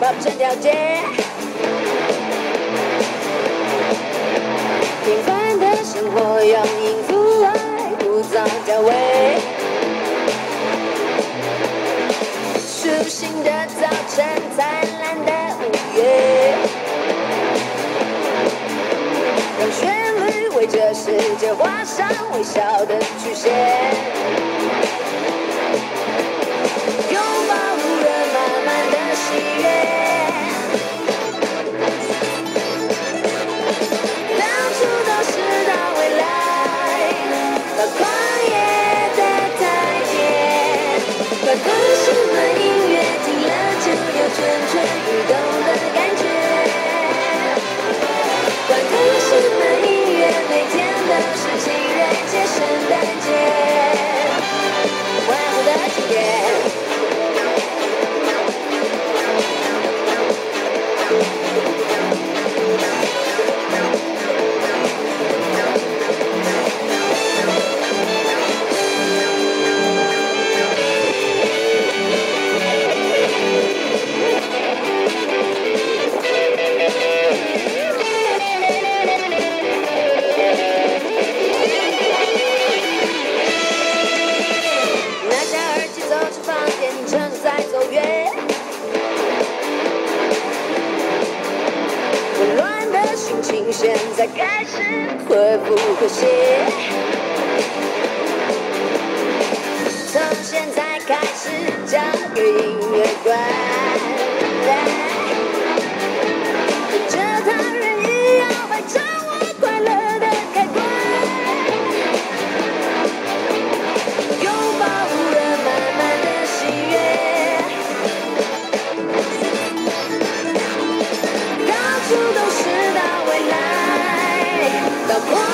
hop 整条街。平凡的生活用音符来鼓噪调味。初醒的早晨，灿烂的五月，让旋律为这世界画上微笑的曲线。yeah. 在开始恢复和谐。从现在开始交给音乐关。the